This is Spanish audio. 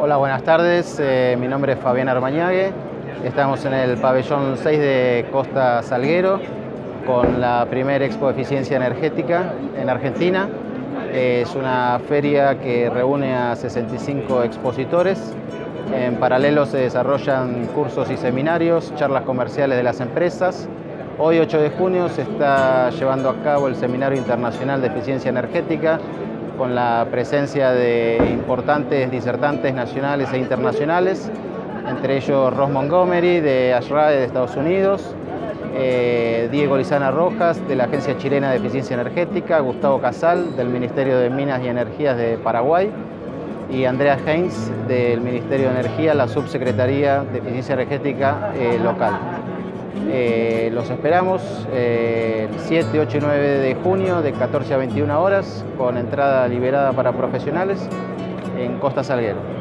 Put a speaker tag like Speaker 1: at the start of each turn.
Speaker 1: Hola, buenas tardes. Eh, mi nombre es Fabián Armañague. Estamos en el pabellón 6 de Costa Salguero con la primera Expo de Eficiencia Energética en Argentina. es una feria que reúne a 65 expositores. En paralelo se desarrollan cursos y seminarios, charlas comerciales de las empresas. Hoy, 8 de junio, se está llevando a cabo el Seminario Internacional de Eficiencia Energética con la presencia de importantes disertantes nacionales e internacionales, entre ellos Ross Montgomery de ASHRAE de Estados Unidos, eh, Diego Lizana Rojas de la Agencia Chilena de Eficiencia Energética, Gustavo Casal del Ministerio de Minas y Energías de Paraguay y Andrea Heinz del Ministerio de Energía, la Subsecretaría de Eficiencia Energética eh, local. Eh, los esperamos el 7, 8 y 9 de junio de 14 a 21 horas con entrada liberada para profesionales en Costa Salguero.